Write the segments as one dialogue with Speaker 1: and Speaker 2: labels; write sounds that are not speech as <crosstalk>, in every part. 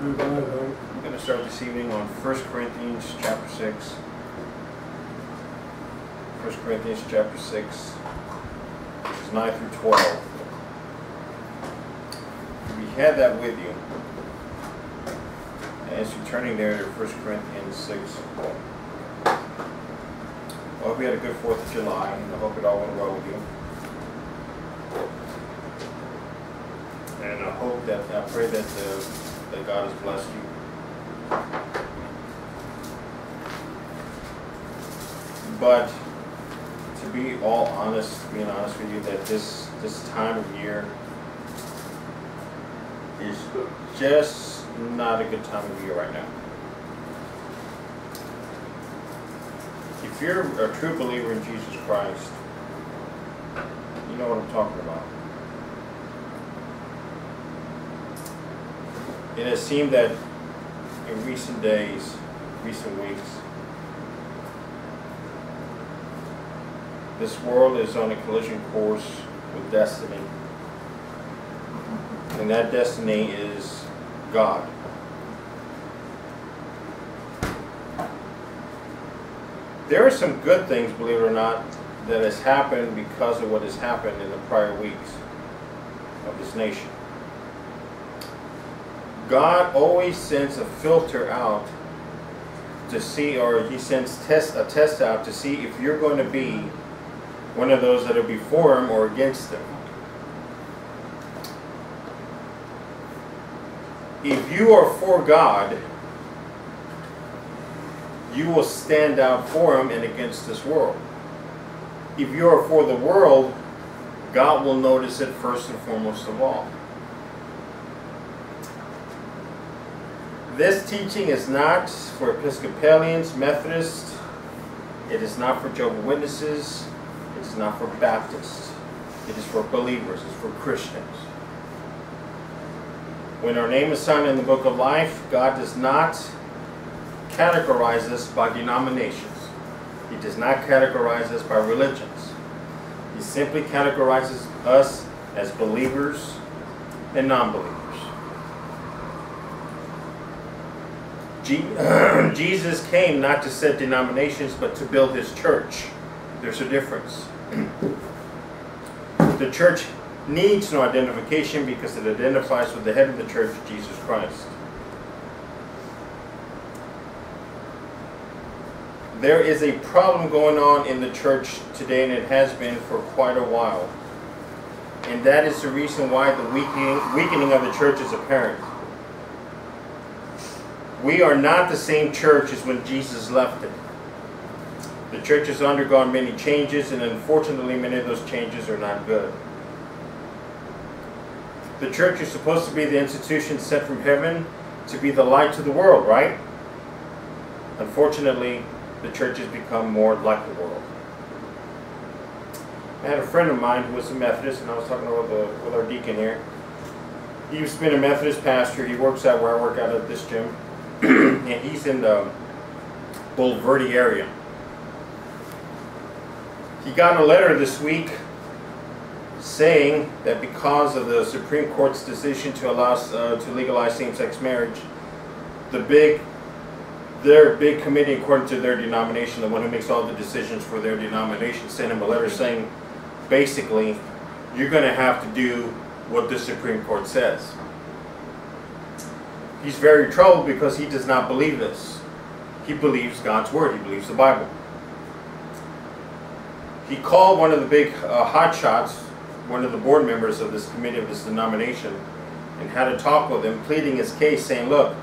Speaker 1: I'm going to start this evening on 1 Corinthians chapter 6. 1 Corinthians chapter 6, verses 9 through 12. If you had that with you, as you're turning there to 1 Corinthians 6, I hope you had a good 4th of July, and I hope it all went well with you. And I hope that, I pray that, uh, that God has blessed you. But to be all honest, being honest with you, that this this time of year is just not a good time of year right now. If you're a true believer in Jesus Christ, you know what I'm talking about. It has seemed that in recent days, recent weeks, this world is on a collision course with destiny. And that destiny is God. There are some good things, believe it or not, that has happened because of what has happened in the prior weeks of this nation. God always sends a filter out to see, or he sends test a test out to see if you're going to be one of those that are before him or against him. If you are for God, you will stand out for him and against this world. If you are for the world, God will notice it first and foremost of all. This teaching is not for Episcopalians, Methodists, it is not for Jehovah's Witnesses, it is not for Baptists, it is for believers, it's for Christians. When our name is signed in the book of life, God does not categorize us by denominations. He does not categorize us by religions. He simply categorizes us as believers and non-believers. <clears throat> Jesus came not to set denominations, but to build his church. There's a difference. <clears throat> the church needs no identification because it identifies with the head of the church, Jesus Christ. There is a problem going on in the church today, and it has been for quite a while. And that is the reason why the weakening, weakening of the church is apparent. We are not the same church as when Jesus left it. The church has undergone many changes, and unfortunately, many of those changes are not good. The church is supposed to be the institution sent from heaven to be the light to the world, right? Unfortunately, the church has become more like the world. I had a friend of mine who was a Methodist, and I was talking with, the, with our deacon here. He used to be a Methodist pastor. He works out where I work out at this gym. <clears throat> and he's in the Bulverde area. He got a letter this week saying that because of the Supreme Court's decision to allow uh, to legalize same-sex marriage, the big their big committee, according to their denomination, the one who makes all the decisions for their denomination, sent him a letter saying, basically, you're going to have to do what the Supreme Court says. He's very troubled because he does not believe this. He believes God's Word. He believes the Bible. He called one of the big uh, hotshots, one of the board members of this committee of this denomination, and had a talk with him, pleading his case, saying, look,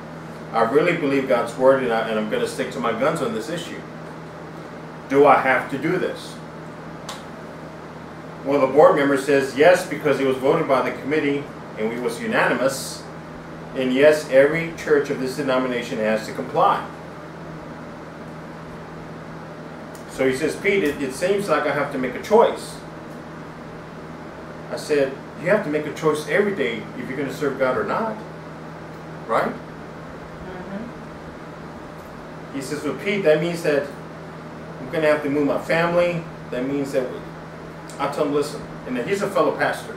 Speaker 1: I really believe God's Word and, I, and I'm going to stick to my guns on this issue. Do I have to do this? Well, the board member says yes because it was voted by the committee and we was unanimous and yes, every church of this denomination has to comply. So he says, Pete, it, it seems like I have to make a choice. I said, you have to make a choice every day if you're going to serve God or not. Right? Mm -hmm. He says, well, Pete, that means that I'm going to have to move my family. That means that I tell him, listen, and he's a fellow pastor.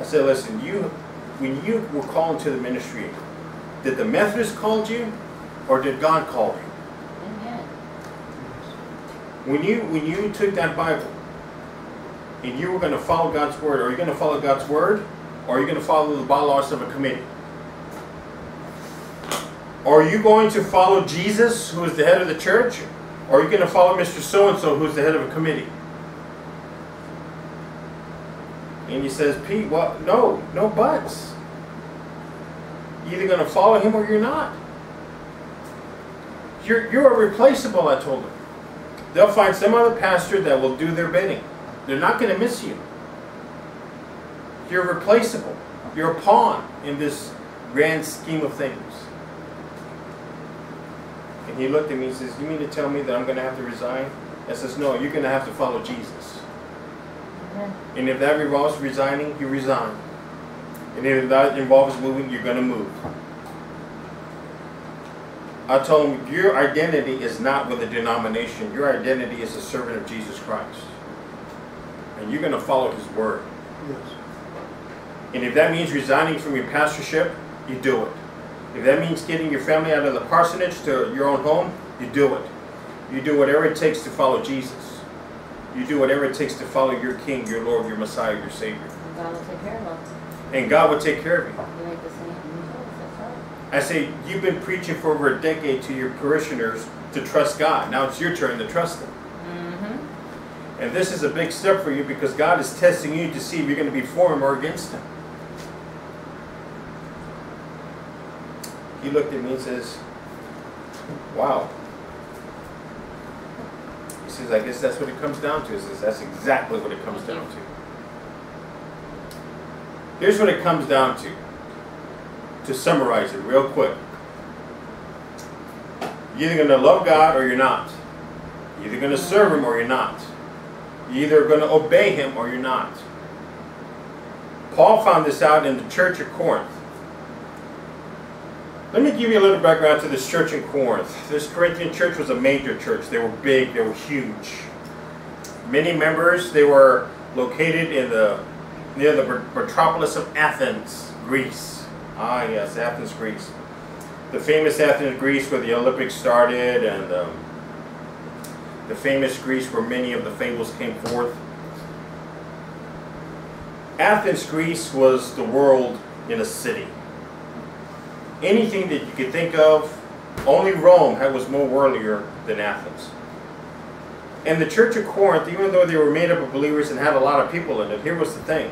Speaker 1: I said, listen, you when you were called to the ministry, did the Methodist call you or did God call you?
Speaker 2: Amen.
Speaker 1: When you when you took that Bible and you were going to follow God's word, are you going to follow God's word or are you going to follow the bylaws of a committee? Are you going to follow Jesus, who is the head of the church, or are you going to follow Mr. So and so, who's the head of a committee? And he says, Pete, what? no, no buts. You're either going to follow him or you're not. You're, you're replaceable, I told him. They'll find some other pastor that will do their bidding. They're not going to miss you. You're replaceable. You're a pawn in this grand scheme of things. And he looked at me and says, You mean to tell me that I'm going to have to resign? I says, No, you're going to have to follow Jesus.
Speaker 2: Amen.
Speaker 1: And if that involves resigning, you resign. And if that involves moving, you're going to move. I told him, Your identity is not with a denomination, your identity is a servant of Jesus Christ. And you're going to follow his word.
Speaker 3: Yes.
Speaker 1: And if that means resigning from your pastorship, you do it. If that means getting your family out of the parsonage to your own home, you do it. You do whatever it takes to follow Jesus. You do whatever it takes to follow your King, your Lord, your Messiah, your Savior.
Speaker 2: And God will take care of us.
Speaker 1: And God will take care of you.
Speaker 2: You the same. You told us, that's right.
Speaker 1: I say, you've been preaching for over a decade to your parishioners to trust God. Now it's your turn to trust Him.
Speaker 2: Mm-hmm.
Speaker 1: And this is a big step for you because God is testing you to see if you're going to be for Him or against Him. He looked at me and says, Wow. Says, I guess that's what it comes down to. He says, That's exactly what it comes down to. Here's what it comes down to. To summarize it real quick. You're either going to love God or you're not. You're either going to serve Him or you're not. You're either going to obey Him or you're not. Paul found this out in the church of Corinth. Let me give you a little background to this church in Corinth. This Corinthian church was a major church. They were big, they were huge. Many members, they were located in the near the metropolis of Athens, Greece. Ah, yes, Athens, Greece. The famous Athens, Greece, where the Olympics started, and um, the famous Greece where many of the fables came forth. Athens, Greece was the world in a city. Anything that you could think of, only Rome was more worldlier than Athens. And the Church of Corinth, even though they were made up of believers and had a lot of people in it, here was the thing.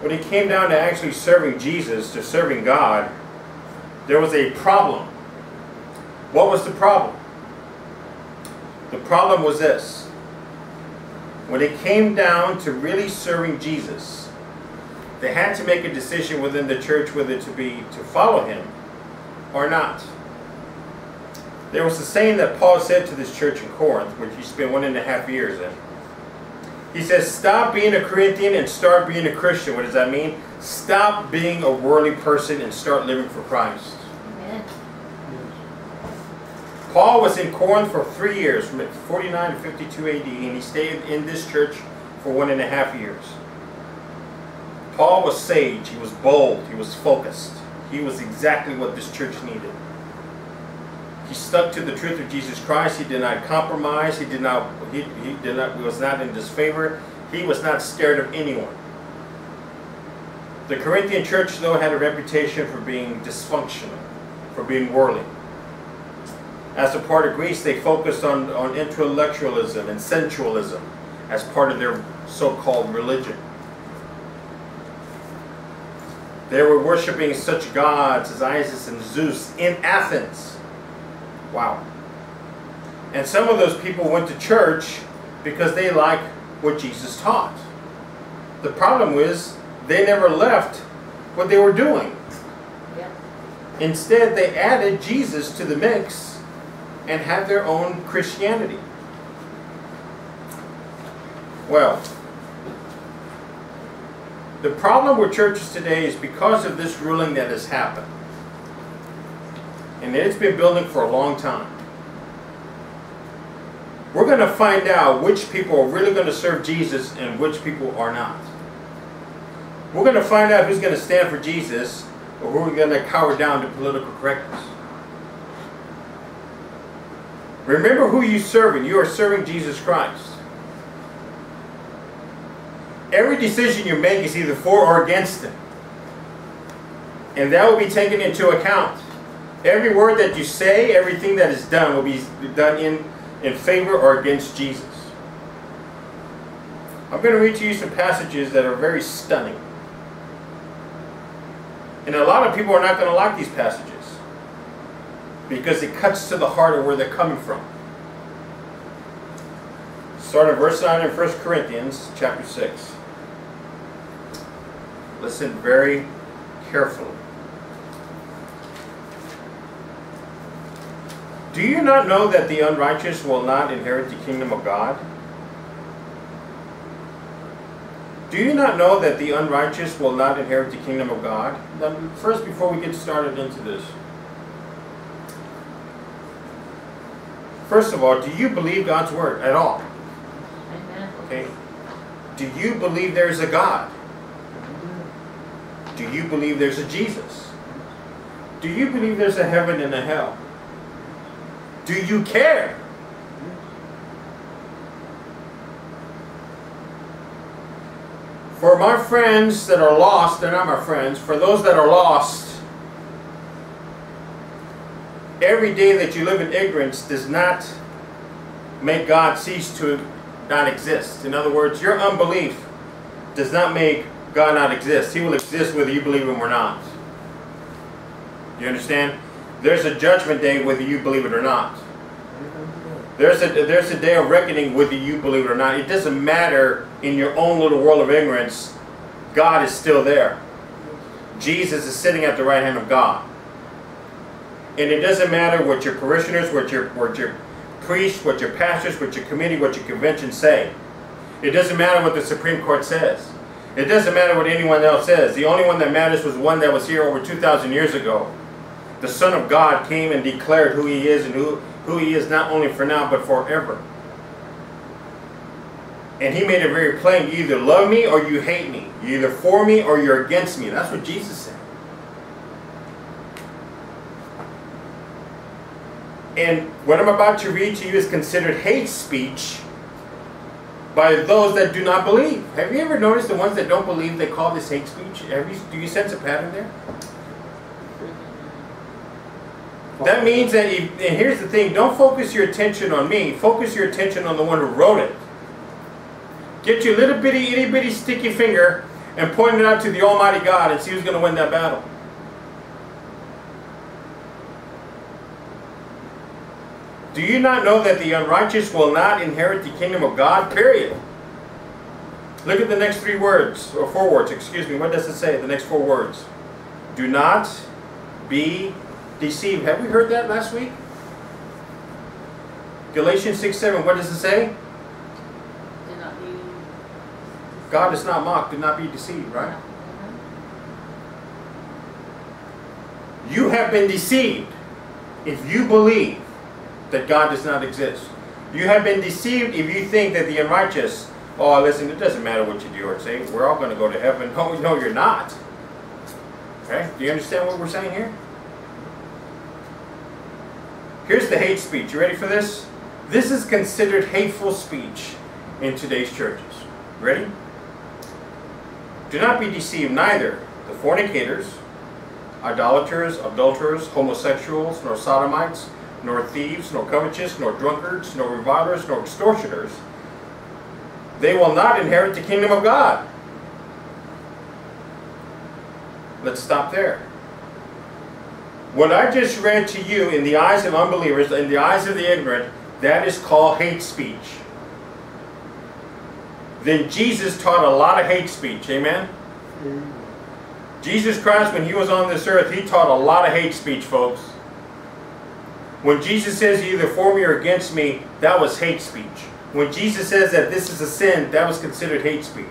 Speaker 1: When it came down to actually serving Jesus, to serving God, there was a problem. What was the problem? The problem was this. When it came down to really serving Jesus, they had to make a decision within the church whether to be to follow him or not. There was a saying that Paul said to this church in Corinth, which he spent one and a half years in. He says, Stop being a Corinthian and start being a Christian. What does that mean? Stop being a worldly person and start living for Christ.
Speaker 2: Amen.
Speaker 1: Paul was in Corinth for three years, from 49 to 52 AD, and he stayed in this church for one and a half years. Paul was sage, he was bold, he was focused. He was exactly what this church needed. He stuck to the truth of Jesus Christ. He did not compromise. He did not. He, he did not. Was not in disfavor. He was not scared of anyone. The Corinthian church, though, had a reputation for being dysfunctional, for being worldly. As a part of Greece, they focused on, on intellectualism and sensualism as part of their so-called religion. They were worshiping such gods as Isis and Zeus in Athens. Wow. And some of those people went to church because they liked what Jesus taught. The problem was they never left what they were doing.
Speaker 2: Yep.
Speaker 1: Instead, they added Jesus to the mix and had their own Christianity. Well, the problem with churches today is because of this ruling that has happened. And it's been building for a long time. We're going to find out which people are really going to serve Jesus and which people are not. We're going to find out who's going to stand for Jesus or who are going to cower down to political correctness. Remember who you're serving. You are serving Jesus Christ. Every decision you make is either for or against Him. And that will be taken into account. Every word that you say, everything that is done will be done in, in favor or against Jesus. I'm going to read to you some passages that are very stunning. And a lot of people are not going to like these passages because it cuts to the heart of where they're coming from. Start at verse 9 in 1 Corinthians chapter 6. Listen very carefully. Do you not know that the unrighteous will not inherit the kingdom of God? Do you not know that the unrighteous will not inherit the kingdom of God? Now, first, before we get started into this, first of all, do you believe God's word at all?
Speaker 2: Amen.
Speaker 1: Okay. Do you believe there's a God? Do you believe there's a Jesus? Do you believe there's a heaven and a hell? Do you care? For my friends that are lost, they're not my friends. For those that are lost, every day that you live in ignorance does not make God cease to not exist. In other words, your unbelief does not make God not exist. He will exist whether you believe Him or not. You understand? There's a judgment day whether you believe it or not. There's a, there's a day of reckoning whether you believe it or not. It doesn't matter in your own little world of ignorance. God is still there. Jesus is sitting at the right hand of God. And it doesn't matter what your parishioners, what your, what your priests, what your pastors, what your committee, what your convention say. It doesn't matter what the Supreme Court says. It doesn't matter what anyone else says. The only one that matters was one that was here over 2,000 years ago. The Son of God came and declared who He is and who, who He is not only for now but forever. And He made it very plain, you either love me or you hate me. You're either for me or you're against me. That's what Jesus said. And what I'm about to read to you is considered hate speech by those that do not believe. Have you ever noticed the ones that don't believe they call this hate speech? You, do you sense a pattern there? That means that, if, and here's the thing, don't focus your attention on me, focus your attention on the one who wrote it. Get your little bitty, itty bitty sticky finger and point it out to the Almighty God and see who's going to win that battle. Do you not know that the unrighteous will not inherit the kingdom of God? Period. Look at the next three words, or four words, excuse me. What does it say? The next four words. Do not be deceived. Have we heard that last week? Galatians 6 7. What does it say?
Speaker 2: Do not be.
Speaker 1: God is not mocked. Do not be deceived, right?
Speaker 2: Mhm.
Speaker 1: You have been deceived if you believe that God does not exist. You have been deceived if you think that the unrighteous, oh, listen, it doesn't matter what you do or say, we're all going to go to heaven. <laughs> No, no, you're not. Okay? Do you understand what we're saying here? Here's the hate speech. You ready for this? This is considered hateful speech in today's churches. Ready? Do not be deceived, neither the fornicators, idolaters, adulterers, homosexuals, nor sodomites, nor thieves, nor covetous, nor drunkards, nor revilers, nor extortioners. They will not inherit the kingdom of God. Let's stop there. What I just read to you in the eyes of unbelievers, in the eyes of the ignorant, that is called hate speech. Then Jesus taught a lot of hate speech. Amen? Jesus Christ, when he was on this earth, he taught a lot of hate speech, folks. When Jesus says you either for me or against me, that was hate speech. When Jesus says that this is a sin, that was considered hate speech.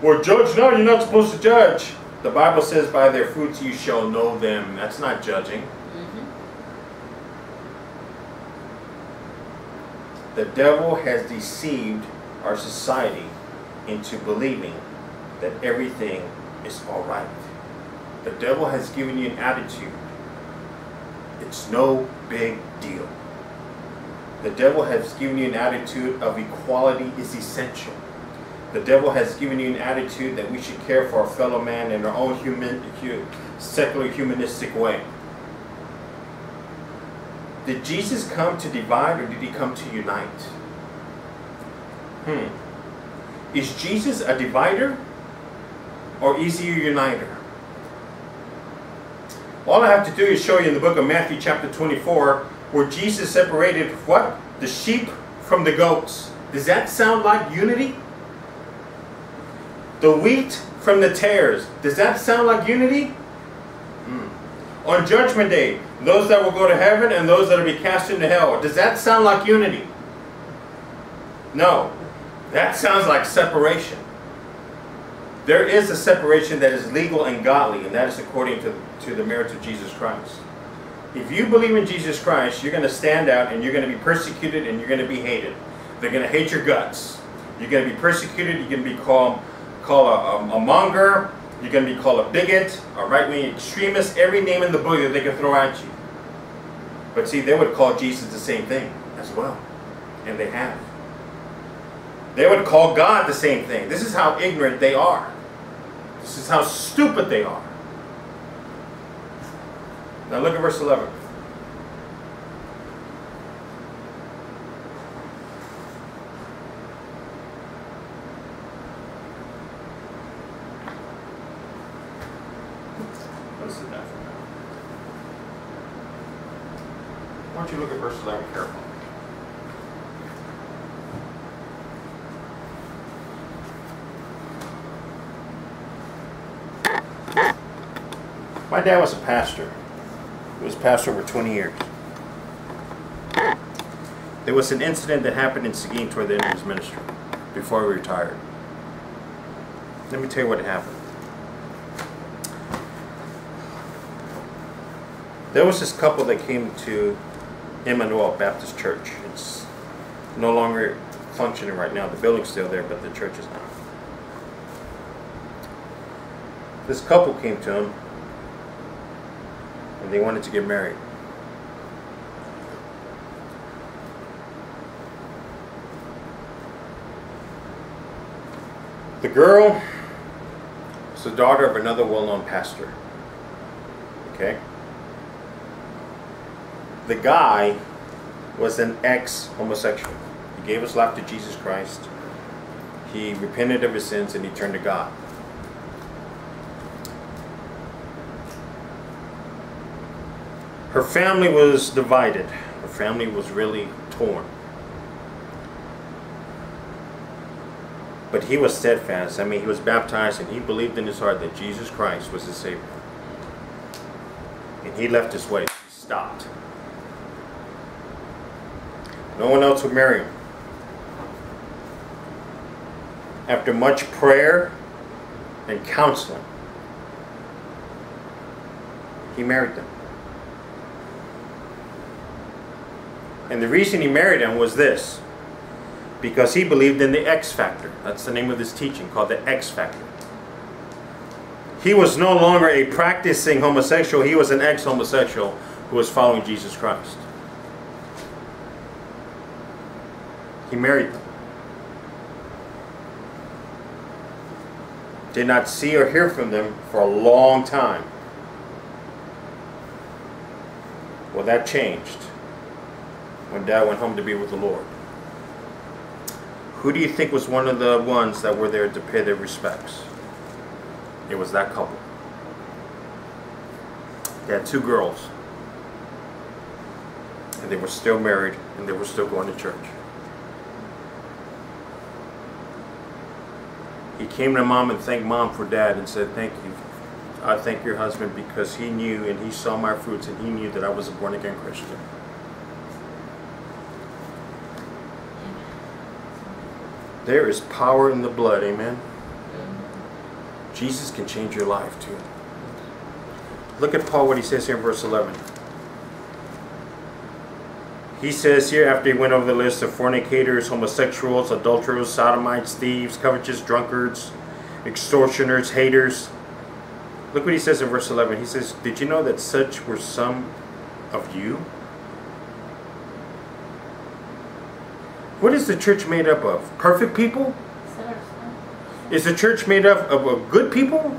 Speaker 1: Well, judge now, you're not supposed to judge. The Bible says, by their fruits you shall know them. That's not judging.
Speaker 2: Mhm.
Speaker 1: The devil has deceived our society into believing that everything is all right. The devil has given you an attitude. It's no big deal. The devil has given you an attitude of equality is essential. The devil has given you an attitude that we should care for our fellow man in our own human, secular humanistic way. Did Jesus come to divide or did he come to unite? Hmm. Is Jesus a divider or is he a uniter? All I have to do is show you in the book of Matthew chapter 24 where Jesus separated what? The sheep from the goats. Does that sound like unity? The wheat from the tares. Does that sound like unity? Mm. On Judgment Day, those that will go to heaven and those that will be cast into hell. Does that sound like unity? No. That sounds like separation. There is a separation that is legal and godly, and that is according to, to the merits of Jesus Christ. If you believe in Jesus Christ, you're going to stand out and you're going to be persecuted and you're going to be hated. They're going to hate your guts. You're going to be persecuted. You're going to be called, called a, a, a monger. You're going to be called a bigot, a right-wing extremist, every name in the book that they can throw at you. But see, they would call Jesus the same thing as well. And they have. They would call God the same thing. This is how ignorant they are. This is how stupid they are. Now look at verse 11. Let's sit down for a minute. Why don't you look at verse 11 carefully? My dad was a pastor. He was pastor over 20 years. There was an incident that happened in Seguin toward the end of his ministry, before he retired. Let me tell you what happened. There was this couple that came to Emmanuel Baptist Church. It's no longer functioning right now. The building's still there, but the church is not. This couple came to him and they wanted to get married. The girl was the daughter of another well-known pastor. Okay? The guy was an ex-homosexual. He gave his life to Jesus Christ. He repented of his sins and he turned to God. Her family was divided. Her family was really torn. But he was steadfast. I mean, he was baptized and he believed in his heart that Jesus Christ was his Savior. And he left his way. He stopped. No one else would marry him. After much prayer and counseling, he married them. And the reason he married him was this because he believed in the X factor. That's the name of this teaching called the X factor. He was no longer a practicing homosexual, he was an ex homosexual who was following Jesus Christ. He married them. Did not see or hear from them for a long time. Well, that changed when dad went home to be with the Lord. Who do you think was one of the ones that were there to pay their respects? It was that couple. They had two girls. And they were still married and they were still going to church. He came to mom and thanked mom for dad and said, Thank you. I thank your husband because he knew and he saw my fruits and he knew that I was a born again Christian. There is power in the blood, amen? Jesus can change your life too. Look at Paul, what he says here in verse 11. he says here after he went over the list of fornicators, homosexuals, adulterers, sodomites, thieves, covetous, drunkards, extortioners, haters. Look what he says in verse 11. He says, Did you know that such were some of you? What is the church made up of? Perfect people?
Speaker 2: Sinners.
Speaker 1: Is the church made up of good people?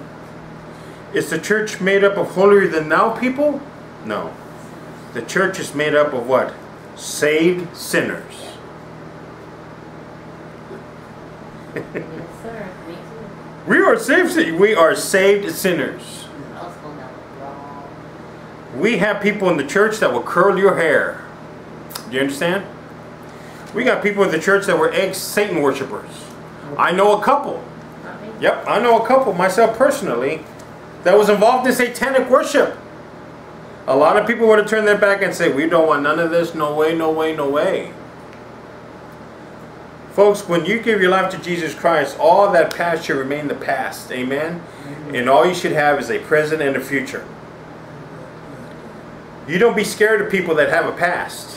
Speaker 1: Is the church made up of holier than thou people? No. The church is made up of what? Saved sinners.
Speaker 2: Yes, <laughs> sir.
Speaker 1: We are saved. We are saved sinners.
Speaker 2: I was going down the wrong.
Speaker 1: We have people in the church that will curl your hair. Do you understand? We got people in the church that were ex Satan worshippers. I know a couple. Yep, I know a couple myself personally that was involved in satanic worship. A lot of people would have turned their back and say, "We don't want none of this. No way, no way, no way." Folks, when you give your life to Jesus Christ, all that past should remain the past. Amen. And all you should have is a present and a future. You don't be scared of people that have a past.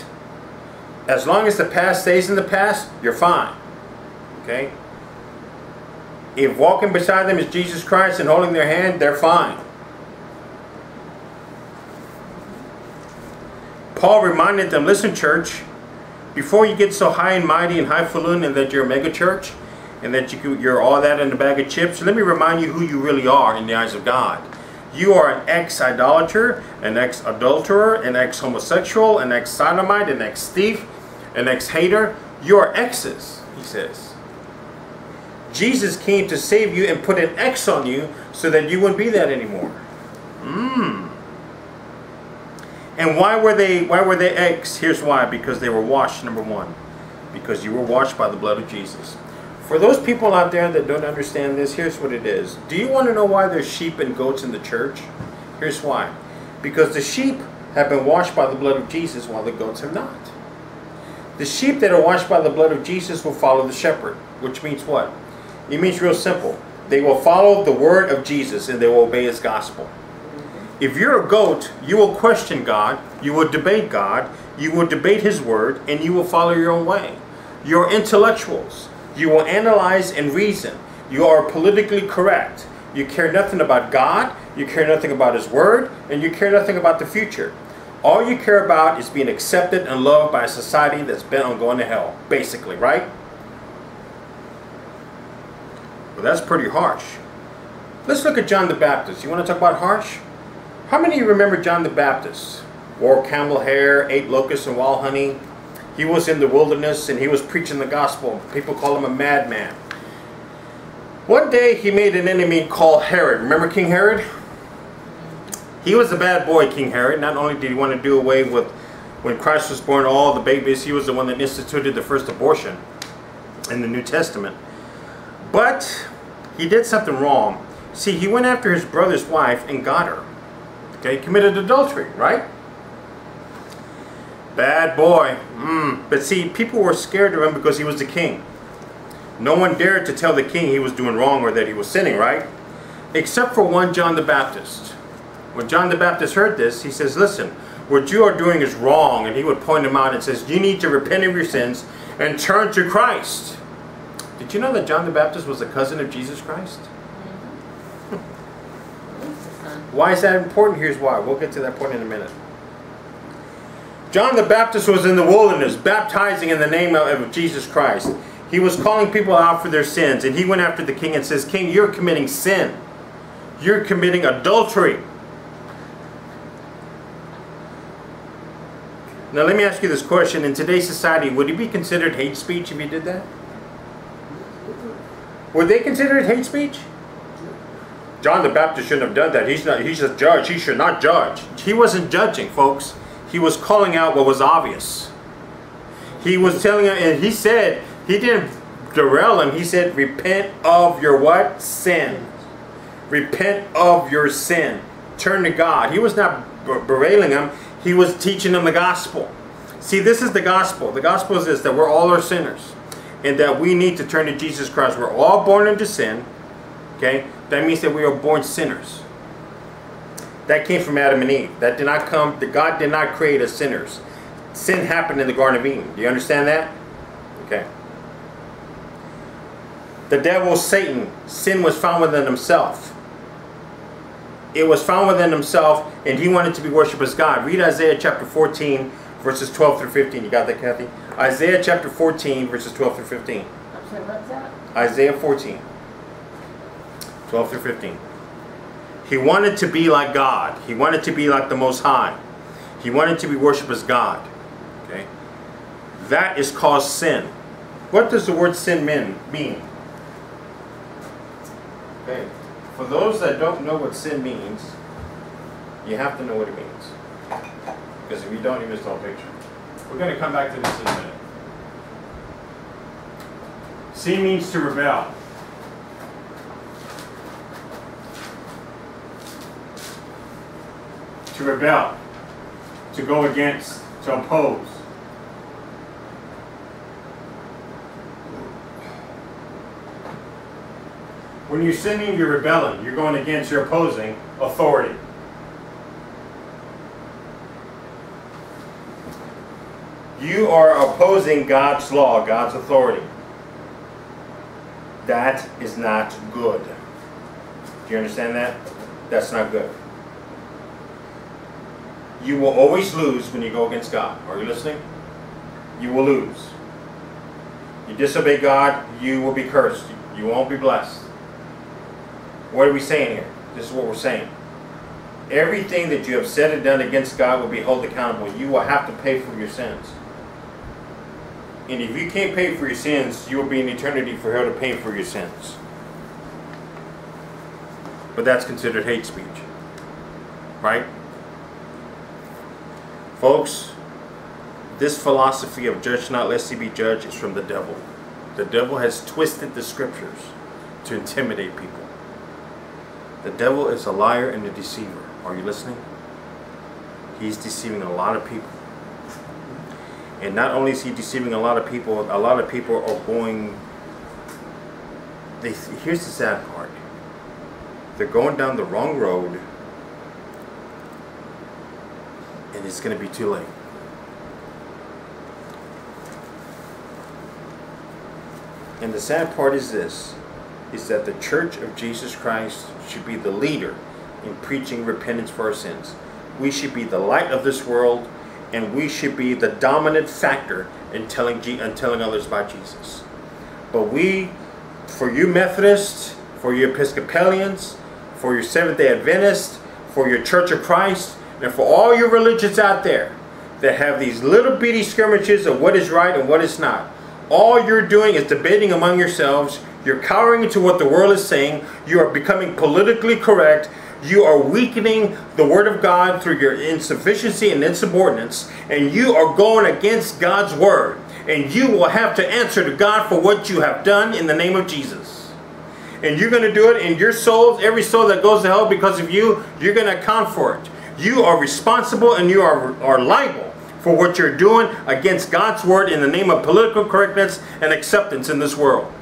Speaker 1: As long as the past stays in the past, you're fine. Okay? If walking beside them is Jesus Christ and holding their hand, they're fine. Paul reminded them, listen, church, before you get so high and mighty and highfalutin and that you're a mega church and that you, you're all that in a bag of chips, let me remind you who you really are in the eyes of God. You are an ex-idolater, an ex-adulterer, an ex-homosexual, an ex-sodomite, an ex-thief, an ex-hater. You are exes, he says. Jesus came to save you and put an X on you so that you wouldn't be that anymore. Mmm. And why were they why were they X? Here's why. Because they were washed, number one. Because you were washed by the blood of Jesus. For those people out there that don't understand this, here's what it is. Do you want to know why there's sheep and goats in the church? Here's why. Because the sheep have been washed by the blood of Jesus while the goats have not. The sheep that are washed by the blood of Jesus will follow the shepherd, which means what? It means real simple. They will follow the word of Jesus and they will obey his gospel. If you're a goat, you will question God, you will debate God, you will debate his word, and you will follow your own way. You're intellectuals. You will analyze and reason. You are politically correct. You care nothing about God, you care nothing about his word, and you care nothing about the future. All you care about is being accepted and loved by a society that's bent on going to hell, basically, right? Well, that's pretty harsh. Let's look at John the Baptist. You want to talk about harsh? How many of you remember John the Baptist? Wore camel hair, ate locusts and wild honey. He was in the wilderness and he was preaching the gospel. People call him a madman. One day he made an enemy called Herod. Remember King Herod? He was a bad boy, King Herod. Not only did he want to do away with when Christ was born, all the babies, he was the one that instituted the first abortion in the New Testament. But he did something wrong. See, he went after his brother's wife and got her. Okay, he committed adultery, right? Bad boy. Mm. But see, people were scared of him because he was the king. No one dared to tell the king he was doing wrong or that he was sinning, right? Except for one John the Baptist. When John the Baptist heard this, he says, listen, what you are doing is wrong. And he would point him out and says, you need to repent of your sins and turn to Christ. Did you know that John the Baptist was a cousin of Jesus Christ?
Speaker 2: Son?
Speaker 1: Why is that important? Here's why. We'll get to that point in a minute. John the Baptist was in the wilderness, baptizing in the name of, Jesus Christ. He was calling people out for their sins, and he went after the king and says, King, you're committing sin. You're committing adultery. Now, let me ask you this question. In today's society, would it be considered hate speech if you did that? Would they consider it hate speech? John the Baptist shouldn't have done that. He's not. He's a judge. He should not judge. He wasn't judging, folks. He was calling out what was obvious. He was telling him, and he said he didn't derail him. He said, "Repent of your what sin? Repent of your sin. Turn to God." He was not ber- berailing him. He was teaching him the gospel. See, this is the gospel. The gospel is this: that we're all are sinners, and that we need to turn to Jesus Christ. We're all born into sin. Okay, that means that we are born sinners. That came from Adam and Eve. That did not come. The God did not create us sinners. sin happened in the Garden of Eden. Do you understand that? Okay. The devil, Satan, sin was found within himself. It was found within himself, and he wanted to be worshipped as God. Read Isaiah chapter 14, verses 12 through 15. You got that, Kathy? Isaiah chapter 14, verses 12 through 15.
Speaker 2: I'm sorry, what's that?
Speaker 1: Isaiah 14, 12 through 15. He wanted to be like God. He wanted to be like the Most High. He wanted to be worshipped as God. Okay? That is called sin. What does the word sin mean? Okay. For those that don't know what sin means, you have to know what it means. Because if you don't, you miss the whole picture. We're going to come back to this in a minute. Sin means to rebel. To rebel. To go against. To oppose. When you're sinning, you're rebelling. You're going against, you're opposing authority. You are opposing God's law, God's authority. That is not good. Do you understand that? That's not good. You will always lose when you go against God. Are you listening? You will lose. You disobey God, you will be cursed. You won't be blessed. What are we saying here? This is what we're saying. Everything that you have said and done against God will be held accountable. You will have to pay for your sins. And if you can't pay for your sins, you will be in eternity for hell to pay for your sins. But that's considered hate speech. Right? Folks, this philosophy of judge not lest he be judged is from the devil. The devil has twisted the scriptures to intimidate people. The devil is a liar and a deceiver. Are you listening? He's deceiving a lot of people. And not only is he deceiving a lot of people, a lot of people are going. They, here's the sad part they're going down the wrong road, and it's going to be too late. And the sad part is this is that the Church of Jesus Christ should be the leader in preaching repentance for our sins. We should be the light of this world, and we should be the dominant factor in telling, in telling others about Jesus. But we, for you Methodists, for you Episcopalians, for your Seventh day Adventists, for your Church of Christ, and for all your religions out there that have these little bitty skirmishes of what is right and what is not, all you're doing is debating among yourselves you're cowering to what the world is saying. You are becoming politically correct. You are weakening the Word of God through your insufficiency and insubordinance. And you are going against God's Word. And you will have to answer to God for what you have done in the name of Jesus. And you're going to do it in your souls. Every soul that goes to hell because of you, you're going to account for it. You are responsible and you are, are liable for what you're doing against God's Word in the name of political correctness and acceptance in this world.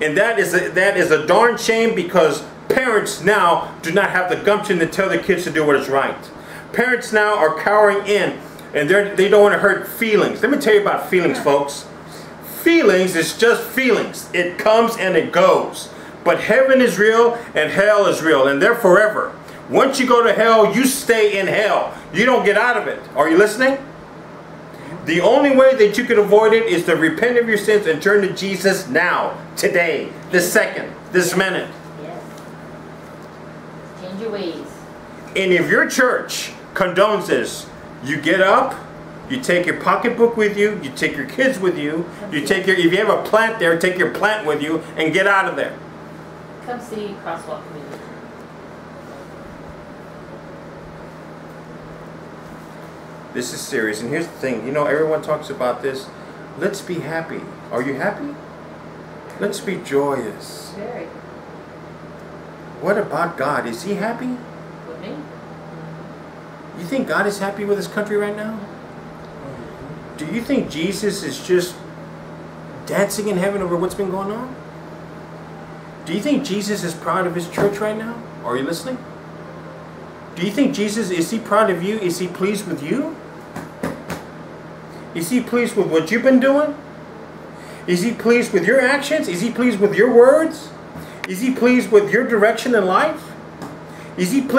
Speaker 1: And that is a, that is a darn shame because parents now do not have the gumption to tell their kids to do what is right. Parents now are cowering in and they don't want to hurt feelings. Let me tell you about feelings, folks. Feelings is just feelings. It comes and it goes. But heaven is real and hell is real and they're forever. Once you go to hell, you stay in hell. You don't get out of it. Are you listening? The only way that you can avoid it is to repent of your sins and turn to Jesus now, today, this second, this minute.
Speaker 2: Yes. Change your ways.
Speaker 1: And if your church condones this, you get up, you take your pocketbook with you, you take your kids with you, you take your, if you have a plant there, take your plant with you and get out of there.
Speaker 2: Come see Crosswalk Community.
Speaker 1: This is serious. And here's the thing you know, everyone talks about this. Let's be happy. Are you happy? Let's be joyous.
Speaker 2: Very.
Speaker 1: What about God? Is He happy?
Speaker 2: With me?
Speaker 1: You think God is happy with His country right now? Do you think Jesus is just dancing in heaven over what's been going on? Do you think Jesus is proud of His church right now? Are you listening? Do you think Jesus, is He proud of you? Is He pleased with you? Is he pleased with what you've been doing? Is he pleased with your actions? Is he pleased with your words? Is he pleased with your direction in life? Is he pleased?